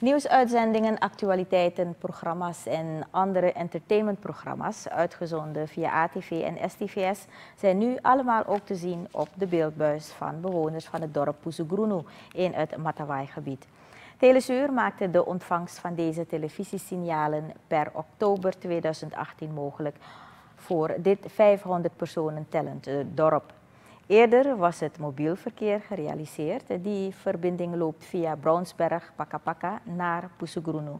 Nieuwsuitzendingen, actualiteiten, programma's en andere entertainmentprogramma's, uitgezonden via ATV en STVS, zijn nu allemaal ook te zien op de beeldbuis van bewoners van het dorp Pusugrunu in het Matawai-gebied. Telesuur maakte de ontvangst van deze televisiesignalen per oktober 2018 mogelijk voor dit 500 personen tellend dorp. Eerder was het mobiel verkeer gerealiseerd. Die verbinding loopt via Brownsberg, Pakapaka naar Pusugrunu.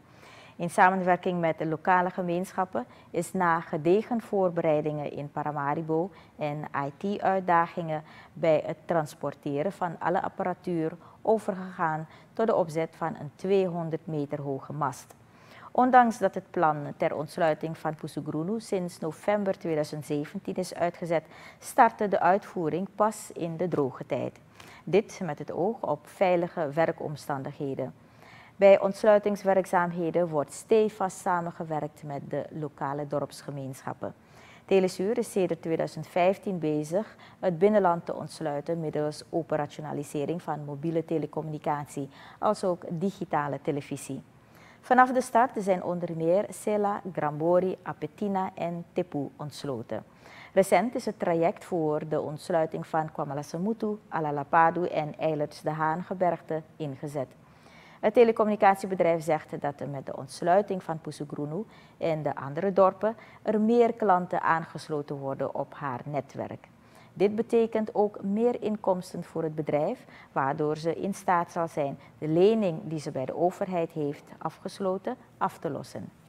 In samenwerking met de lokale gemeenschappen is na gedegen voorbereidingen in Paramaribo en IT-uitdagingen bij het transporteren van alle apparatuur overgegaan tot de opzet van een 200 meter hoge mast. Ondanks dat het plan ter ontsluiting van Pusugrunu sinds november 2017 is uitgezet, startte de uitvoering pas in de droge tijd. Dit met het oog op veilige werkomstandigheden. Bij ontsluitingswerkzaamheden wordt stevast samengewerkt met de lokale dorpsgemeenschappen. Telesuur is sinds 2015 bezig het binnenland te ontsluiten middels operationalisering van mobiele telecommunicatie, als ook digitale televisie. Vanaf de start zijn onder meer Sela, Grambori, Apetina en Tepu ontsloten. Recent is het traject voor de ontsluiting van Kwamalasemutu, Alalapadu en Eilerts de Haangebergte ingezet. Het telecommunicatiebedrijf zegt dat met de ontsluiting van Pusugrunu en de andere dorpen er meer klanten aangesloten worden op haar netwerk. Dit betekent ook meer inkomsten voor het bedrijf, waardoor ze in staat zal zijn de lening die ze bij de overheid heeft afgesloten af te lossen.